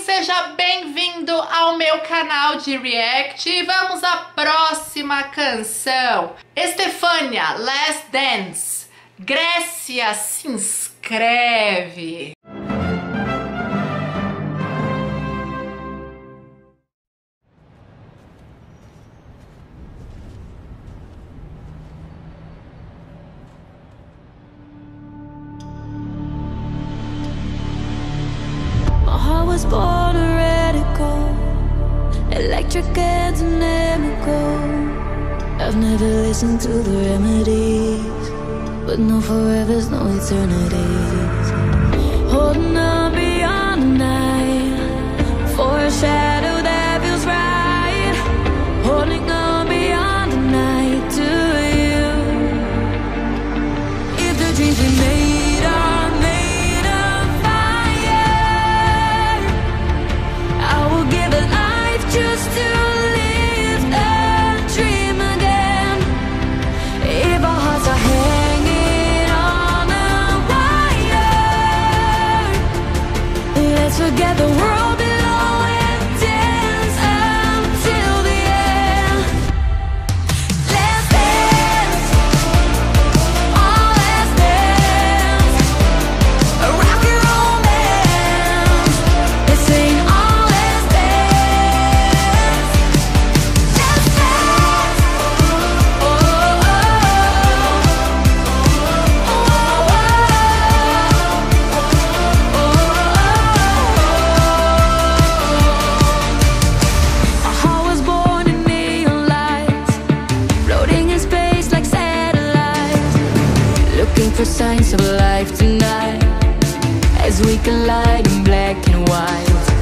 seja bem-vindo ao meu canal de react e vamos à próxima canção. Estefânia, Last Dance. Grécia, se inscreve. Was born a radical Electric and dynamical I've never listened to the remedies. But no forevers, no eternities together, we're all. Looking for signs of life tonight, as we collide in black and white,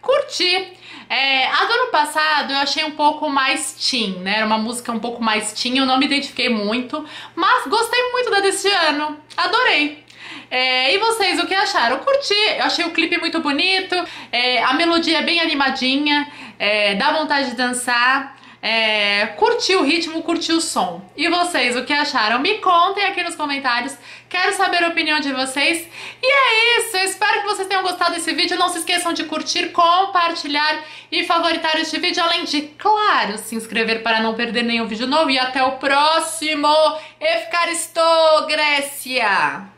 Curti. É, a do ano passado eu achei um pouco mais teen, né? Era uma música um pouco mais teen, eu não me identifiquei muito, mas gostei muito da desse ano. Adorei. É, e vocês, o que acharam? Curti, eu achei o clipe muito bonito, é, a melodia é bem animadinha, é, dá vontade de dançar. É, curti o ritmo, curti o som. E vocês, o que acharam? Me contem aqui nos comentários. Quero saber a opinião de vocês. E é isso, eu espero que vocês tenham gostado desse vídeo. Não se esqueçam de curtir, compartilhar e favoritar este vídeo. Além de, claro, se inscrever para não perder nenhum vídeo novo. E até o próximo. E ficar estou, Grécia!